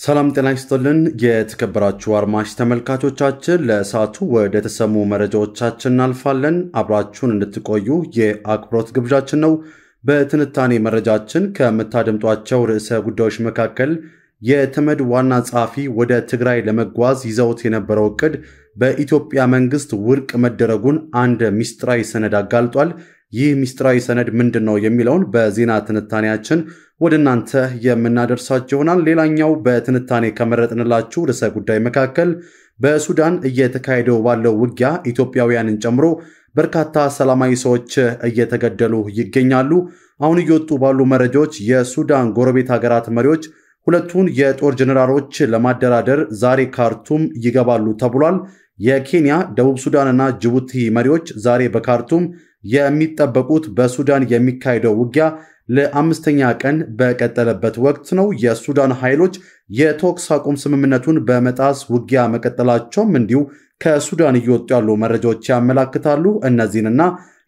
ሰላም ጤና ይስጥልን። የተከበራችሁ አድማጭ ተመልካቾቻችን ለሰዓቱ ወደ ተሰሙ መረጃዎቻችን እናልፋለን። አብራችሁን እንድትቆዩ የአክብሮት ግብዣችን ነው። በትንታኔ መረጃችን ከምታደምጧቸው ርዕሰ ጉዳዮች መካከል የተመድ ዋና ጸሐፊ ወደ ትግራይ ለመጓዝ ይዘውት የነበረው ዕቅድ በኢትዮጵያ መንግስት ውድቅ መደረጉን አንድ ሚስጥራዊ ሰነድ አጋልጧል። ይህ ሚስጥራዊ ሰነድ ምንድን ነው የሚለውን በዜና ትንታኔያችን ወደ እናንተ የምናደርሳችሁ ይሆናል። ሌላኛው በትንታኔ ከመረጥንላችሁ ርዕሰ ጉዳይ መካከል በሱዳን እየተካሄደው ባለው ውጊያ ኢትዮጵያውያንን ጨምሮ በርካታ ሰላማዊ ሰዎች እየተገደሉ ይገኛሉ። አሁን እየወጡ ባሉ መረጃዎች የሱዳን ጎረቤት ሀገራት መሪዎች ሁለቱን የጦር ጀኔራሎች ለማደራደር ዛሬ ካርቱም ይገባሉ ተብሏል። የኬንያ፣ ደቡብ ሱዳንና ጅቡቲ መሪዎች ዛሬ በካርቱም የሚጠበቁት በሱዳን የሚካሄደው ውጊያ ለአምስተኛ ቀን በቀጠለበት ወቅት ነው። የሱዳን ኃይሎች የተኩስ አቁም ስምምነቱን በመጣስ ውጊያ መቀጠላቸውም እንዲሁ ከሱዳን እየወጡ ያሉ መረጃዎች ያመላክታሉ። እነዚህንና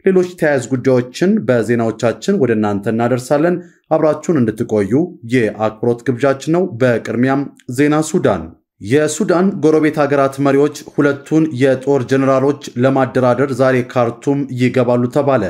ሌሎች ተያያዥ ጉዳዮችን በዜናዎቻችን ወደ እናንተ እናደርሳለን። አብራችሁን እንድትቆዩ የአክብሮት ግብዣችን ነው። በቅድሚያም ዜና ሱዳን የሱዳን ጎረቤት ሀገራት መሪዎች ሁለቱን የጦር ጀኔራሎች ለማደራደር ዛሬ ካርቱም ይገባሉ ተባለ።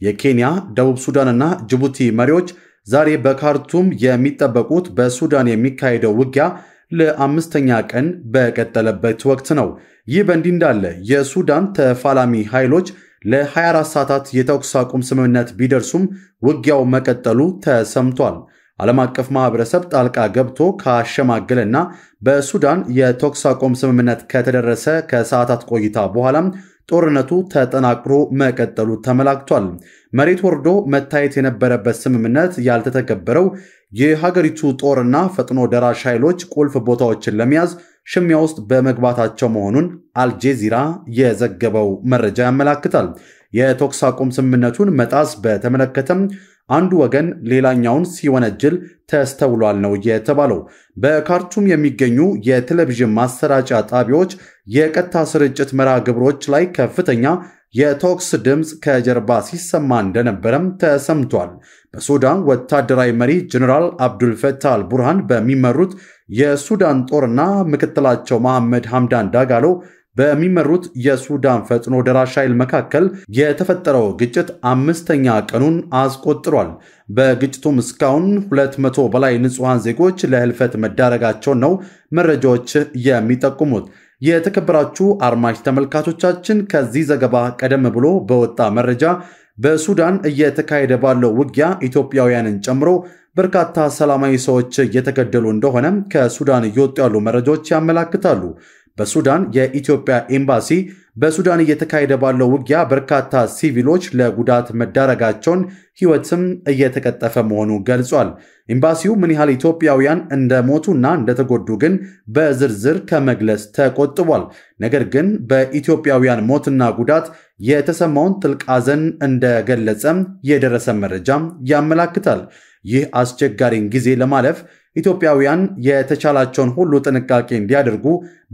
የኬንያ፣ ደቡብ ሱዳንና ጅቡቲ መሪዎች ዛሬ በካርቱም የሚጠበቁት በሱዳን የሚካሄደው ውጊያ ለአምስተኛ ቀን በቀጠለበት ወቅት ነው። ይህ በእንዲህ እንዳለ የሱዳን ተፋላሚ ኃይሎች ለ24 ሰዓታት የተኩስ አቁም ስምምነት ቢደርሱም ውጊያው መቀጠሉ ተሰምቷል። ዓለም አቀፍ ማህበረሰብ ጣልቃ ገብቶ ካሸማገለና በሱዳን የተኩስ አቁም ስምምነት ከተደረሰ ከሰዓታት ቆይታ በኋላም ጦርነቱ ተጠናክሮ መቀጠሉ ተመላክቷል። መሬት ወርዶ መታየት የነበረበት ስምምነት ያልተተገበረው የሀገሪቱ ጦርና ፈጥኖ ደራሽ ኃይሎች ቁልፍ ቦታዎችን ለመያዝ ሽሚያ ውስጥ በመግባታቸው መሆኑን አልጄዚራ የዘገበው መረጃ ያመላክታል። የተኩስ አቁም ስምምነቱን መጣስ በተመለከተም አንዱ ወገን ሌላኛውን ሲወነጅል ተስተውሏል ነው የተባለው። በካርቱም የሚገኙ የቴሌቪዥን ማሰራጫ ጣቢያዎች የቀጥታ ስርጭት መርሃ ግብሮች ላይ ከፍተኛ የተኩስ ድምፅ ከጀርባ ሲሰማ እንደነበረም ተሰምቷል። በሱዳን ወታደራዊ መሪ ጀኔራል አብዱልፈታህ አልቡርሃን በሚመሩት የሱዳን ጦርና ምክትላቸው መሐመድ ሐምዳን ዳጋሎ በሚመሩት የሱዳን ፈጥኖ ደራሽ ኃይል መካከል የተፈጠረው ግጭት አምስተኛ ቀኑን አስቆጥሯል። በግጭቱም እስካሁን 200 በላይ ንጹሐን ዜጎች ለህልፈት መዳረጋቸውን ነው መረጃዎች የሚጠቁሙት። የተከበራችሁ አድማጭ ተመልካቾቻችን ከዚህ ዘገባ ቀደም ብሎ በወጣ መረጃ በሱዳን እየተካሄደ ባለው ውጊያ ኢትዮጵያውያንን ጨምሮ በርካታ ሰላማዊ ሰዎች እየተገደሉ እንደሆነ ከሱዳን እየወጡ ያሉ መረጃዎች ያመላክታሉ። በሱዳን የኢትዮጵያ ኤምባሲ በሱዳን እየተካሄደ ባለው ውጊያ በርካታ ሲቪሎች ለጉዳት መዳረጋቸውን ሕይወትም እየተቀጠፈ መሆኑ ገልጿል። ኤምባሲው ምን ያህል ኢትዮጵያውያን እንደሞቱና እንደተጎዱ ግን በዝርዝር ከመግለጽ ተቆጥቧል። ነገር ግን በኢትዮጵያውያን ሞትና ጉዳት የተሰማውን ጥልቅ ሐዘን እንደገለጸም የደረሰ መረጃም ያመላክታል። ይህ አስቸጋሪን ጊዜ ለማለፍ ኢትዮጵያውያን የተቻላቸውን ሁሉ ጥንቃቄ እንዲያደርጉ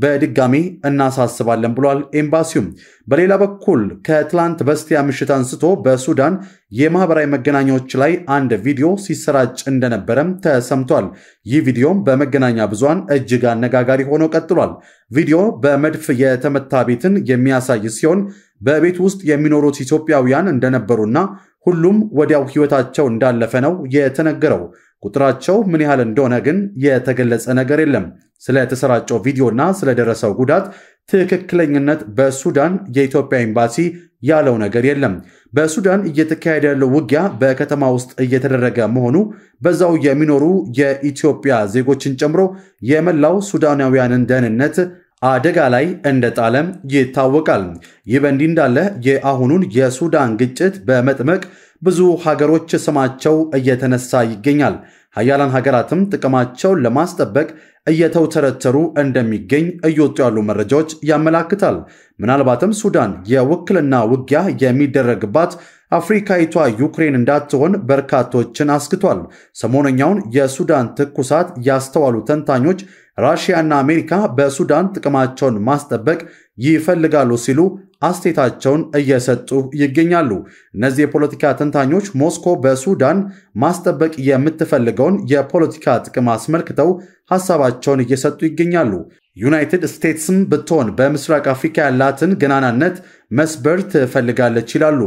በድጋሚ እናሳስባለን ብሏል ኤምባሲውም። በሌላ በኩል ከትላንት በስቲያ ምሽት አንስቶ በሱዳን የማህበራዊ መገናኛዎች ላይ አንድ ቪዲዮ ሲሰራጭ እንደነበረም ተሰምቷል። ይህ ቪዲዮም በመገናኛ ብዙሃን እጅግ አነጋጋሪ ሆኖ ቀጥሏል። ቪዲዮ በመድፍ የተመታ ቤትን የሚያሳይ ሲሆን በቤት ውስጥ የሚኖሩት ኢትዮጵያውያን እንደነበሩና ሁሉም ወዲያው ሕይወታቸው እንዳለፈ ነው የተነገረው። ቁጥራቸው ምን ያህል እንደሆነ ግን የተገለጸ ነገር የለም። ስለተሰራጨው ቪዲዮና ስለደረሰው ጉዳት ትክክለኝነት በሱዳን የኢትዮጵያ ኤምባሲ ያለው ነገር የለም። በሱዳን እየተካሄደ ያለው ውጊያ በከተማ ውስጥ እየተደረገ መሆኑ በዛው የሚኖሩ የኢትዮጵያ ዜጎችን ጨምሮ የመላው ሱዳናውያንን ደህንነት አደጋ ላይ እንደጣለም ይታወቃል። ይህ በእንዲህ እንዳለ የአሁኑን የሱዳን ግጭት በመጥመቅ ብዙ ሀገሮች ስማቸው እየተነሳ ይገኛል። ሀያላን ሀገራትም ጥቅማቸውን ለማስጠበቅ እየተውተረተሩ እንደሚገኝ እየወጡ ያሉ መረጃዎች ያመላክታል። ምናልባትም ሱዳን የውክልና ውጊያ የሚደረግባት አፍሪካዊቷ ዩክሬን እንዳትሆን በርካቶችን አስክቷል። ሰሞነኛውን የሱዳን ትኩሳት ያስተዋሉ ተንታኞች ራሽያና አሜሪካ በሱዳን ጥቅማቸውን ማስጠበቅ ይፈልጋሉ ሲሉ አስተያየታቸውን እየሰጡ ይገኛሉ። እነዚህ የፖለቲካ ተንታኞች ሞስኮ በሱዳን ማስጠበቅ የምትፈልገውን የፖለቲካ ጥቅም አስመልክተው ሀሳባቸውን እየሰጡ ይገኛሉ። ዩናይትድ ስቴትስም ብትሆን በምስራቅ አፍሪካ ያላትን ገናናነት መስበር ትፈልጋለች ይላሉ።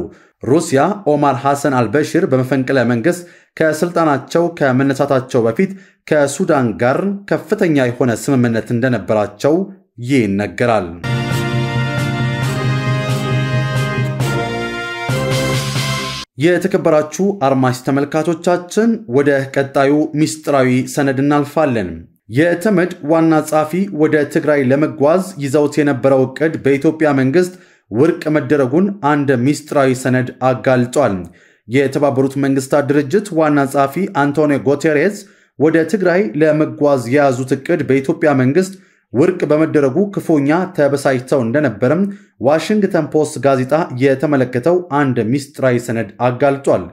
ሩሲያ ኦማር ሐሰን አልበሽር በመፈንቅለ መንግሥት ከስልጣናቸው ከመነሳታቸው በፊት ከሱዳን ጋር ከፍተኛ የሆነ ስምምነት እንደነበራቸው ይነገራል። የተከበራችሁ አድማጭ ተመልካቾቻችን ወደ ቀጣዩ ምስጢራዊ ሰነድ እናልፋለን። የተመድ ዋና ጸሐፊ ወደ ትግራይ ለመጓዝ ይዘውት የነበረው ዕቅድ በኢትዮጵያ መንግሥት ውድቅ መደረጉን አንድ ምስጢራዊ ሰነድ አጋልጧል። የተባበሩት መንግሥታት ድርጅት ዋና ጸሐፊ አንቶኒዮ ጉቴሬስ ወደ ትግራይ ለመጓዝ የያዙት ዕቅድ በኢትዮጵያ መንግሥት ውድቅ በመደረጉ ክፉኛ ተበሳጭተው እንደነበረም ዋሽንግተን ፖስት ጋዜጣ የተመለከተው አንድ ምስጢራዊ ሰነድ አጋልጧል።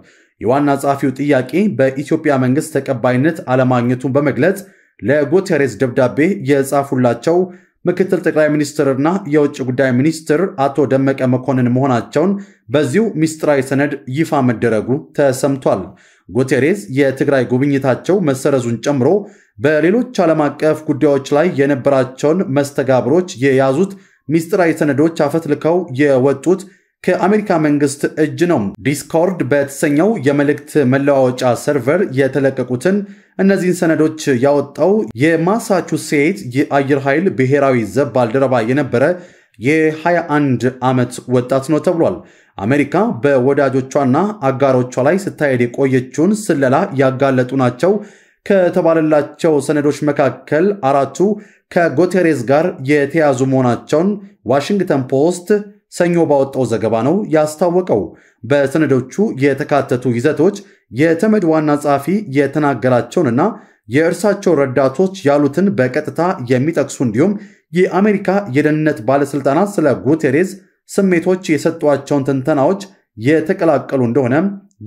የዋና ጸሐፊው ጥያቄ በኢትዮጵያ መንግሥት ተቀባይነት አለማግኘቱን በመግለጽ ለጉቴሬስ ደብዳቤ የጻፉላቸው ምክትል ጠቅላይ ሚኒስትርና የውጭ ጉዳይ ሚኒስትር አቶ ደመቀ መኮንን መሆናቸውን በዚሁ ምስጢራዊ ሰነድ ይፋ መደረጉ ተሰምቷል። ጉቴሬስ የትግራይ ጉብኝታቸው መሰረዙን ጨምሮ በሌሎች ዓለም አቀፍ ጉዳዮች ላይ የነበራቸውን መስተጋብሮች የያዙት ምስጢራዊ ሰነዶች አፈትልከው የወጡት ከአሜሪካ መንግስት እጅ ነው። ዲስኮርድ በተሰኘው የመልእክት መለዋወጫ server የተለቀቁትን እነዚህን ሰነዶች ያወጣው የማሳቹሴት የአየር ኃይል ብሔራዊ ዘብ ባልደረባ የነበረ የ21 ዓመት ወጣት ነው ተብሏል። አሜሪካ በወዳጆቿና አጋሮቿ ላይ ስታሄድ የቆየችውን ስለላ ያጋለጡ ናቸው ከተባለላቸው ሰነዶች መካከል አራቱ ከጉቴሬስ ጋር የተያዙ መሆናቸውን ዋሽንግተን ፖስት ሰኞ ባወጣው ዘገባ ነው ያስታወቀው። በሰነዶቹ የተካተቱ ይዘቶች የተመድ ዋና ጸሐፊ የተናገራቸውንና የእርሳቸው ረዳቶች ያሉትን በቀጥታ የሚጠቅሱ እንዲሁም የአሜሪካ የደህንነት ባለሥልጣናት ስለ ጉቴሬዝ ስሜቶች የሰጧቸውን ትንተናዎች የተቀላቀሉ እንደሆነ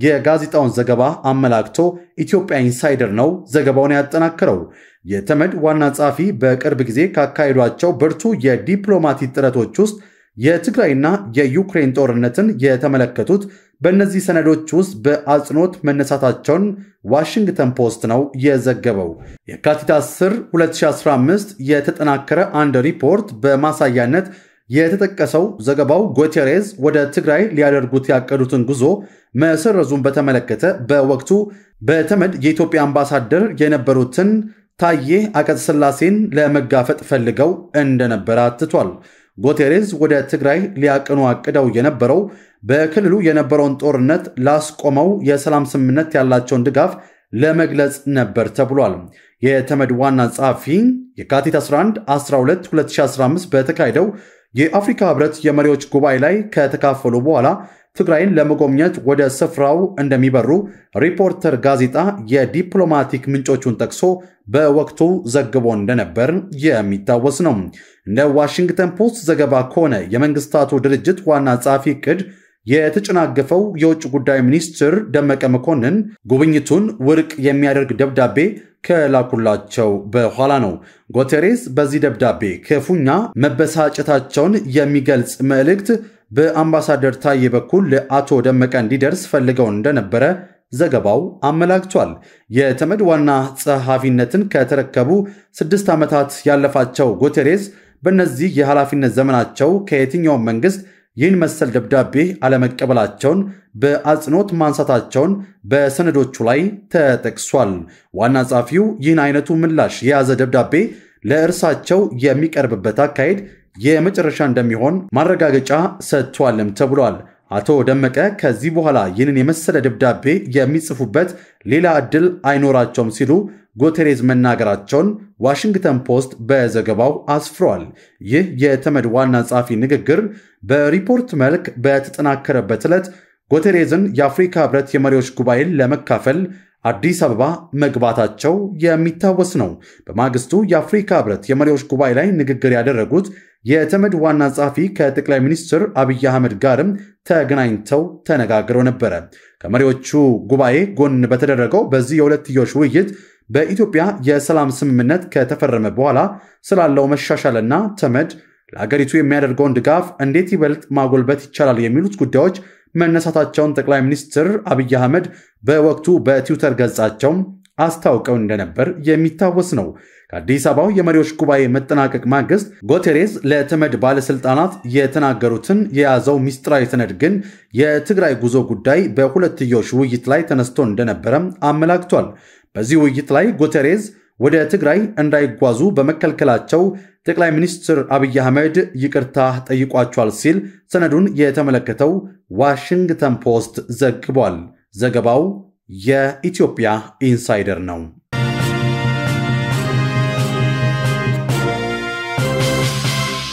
የጋዜጣውን ዘገባ አመላክቶ ኢትዮጵያ ኢንሳይደር ነው ዘገባውን ያጠናከረው። የተመድ ዋና ጸሐፊ በቅርብ ጊዜ ካካሄዷቸው ብርቱ የዲፕሎማቲክ ጥረቶች ውስጥ የትግራይና የዩክሬን ጦርነትን የተመለከቱት በእነዚህ ሰነዶች ውስጥ በአጽንኦት መነሳታቸውን ዋሽንግተን ፖስት ነው የዘገበው። የካቲት 10 2015 የተጠናከረ አንድ ሪፖርት በማሳያነት የተጠቀሰው ዘገባው ጉቴሬዝ ወደ ትግራይ ሊያደርጉት ያቀዱትን ጉዞ መሰረዙን በተመለከተ በወቅቱ በተመድ የኢትዮጵያ አምባሳደር የነበሩትን ታዬ አቀጽስላሴን ለመጋፈጥ ፈልገው እንደነበረ አትቷል። ጉቴሬዝ ወደ ትግራይ ሊያቅኑ አቅደው የነበረው በክልሉ የነበረውን ጦርነት ላስቆመው የሰላም ስምምነት ያላቸውን ድጋፍ ለመግለጽ ነበር ተብሏል። የተመድ ዋና ጸሐፊ የካቲት 11 12 2015 በተካሄደው የአፍሪካ ህብረት የመሪዎች ጉባኤ ላይ ከተካፈሉ በኋላ ትግራይን ለመጎብኘት ወደ ስፍራው እንደሚበሩ ሪፖርተር ጋዜጣ የዲፕሎማቲክ ምንጮቹን ጠቅሶ በወቅቱ ዘግቦ እንደነበር የሚታወስ ነው። እንደ ዋሽንግተን ፖስት ዘገባ ከሆነ የመንግስታቱ ድርጅት ዋና ጸሐፊ ዕቅድ የተጨናገፈው የውጭ ጉዳይ ሚኒስትር ደመቀ መኮንን ጉብኝቱን ውድቅ የሚያደርግ ደብዳቤ ከላኩላቸው በኋላ ነው። ጉቴሬስ በዚህ ደብዳቤ ክፉኛ መበሳጨታቸውን የሚገልጽ መልእክት በአምባሳደር ታዬ በኩል ለአቶ ደመቀ እንዲደርስ ፈልገው እንደነበረ ዘገባው አመላክቷል። የተመድ ዋና ጸሐፊነትን ከተረከቡ ስድስት ዓመታት ያለፋቸው ጉቴሬስ በእነዚህ የኃላፊነት ዘመናቸው ከየትኛውም መንግሥት ይህን መሰል ደብዳቤ አለመቀበላቸውን በአጽንኦት ማንሳታቸውን በሰነዶቹ ላይ ተጠቅሷል። ዋና ጸሐፊው ይህን አይነቱ ምላሽ የያዘ ደብዳቤ ለእርሳቸው የሚቀርብበት አካሄድ የመጨረሻ እንደሚሆን ማረጋገጫ ሰጥቷልም ተብሏል። አቶ ደመቀ ከዚህ በኋላ ይህንን የመሰለ ደብዳቤ የሚጽፉበት ሌላ ዕድል አይኖራቸውም ሲሉ ጉቴሬዝ መናገራቸውን ዋሽንግተን ፖስት በዘገባው አስፍሯል። ይህ የተመድ ዋና ጸሐፊ ንግግር በሪፖርት መልክ በተጠናከረበት ዕለት ጉቴሬዝን የአፍሪካ ህብረት የመሪዎች ጉባኤን ለመካፈል አዲስ አበባ መግባታቸው የሚታወስ ነው። በማግስቱ የአፍሪካ ህብረት የመሪዎች ጉባኤ ላይ ንግግር ያደረጉት የተመድ ዋና ጸሐፊ ከጠቅላይ ሚኒስትር አብይ አህመድ ጋርም ተገናኝተው ተነጋግረው ነበረ። ከመሪዎቹ ጉባኤ ጎን በተደረገው በዚህ የሁለትዮሽ ውይይት በኢትዮጵያ የሰላም ስምምነት ከተፈረመ በኋላ ስላለው መሻሻልና ተመድ ለአገሪቱ የሚያደርገውን ድጋፍ እንዴት ይበልጥ ማጎልበት ይቻላል የሚሉት ጉዳዮች መነሳታቸውን ጠቅላይ ሚኒስትር አብይ አህመድ በወቅቱ በትዊተር ገጻቸው አስታውቀው እንደነበር የሚታወስ ነው። ከአዲስ አበባው የመሪዎች ጉባኤ መጠናቀቅ ማግስት ጉቴሬዝ ለተመድ ባለስልጣናት የተናገሩትን የያዘው ሚስጥራዊ ሰነድ ግን የትግራይ ጉዞ ጉዳይ በሁለትዮሽ ውይይት ላይ ተነስቶ እንደነበረም አመላክቷል። በዚህ ውይይት ላይ ጉቴሬዝ ወደ ትግራይ እንዳይጓዙ በመከልከላቸው ጠቅላይ ሚኒስትር አብይ አህመድ ይቅርታ ጠይቋቸዋል ሲል ሰነዱን የተመለከተው ዋሽንግተን ፖስት ዘግቧል። ዘገባው የኢትዮጵያ ኢንሳይደር ነው።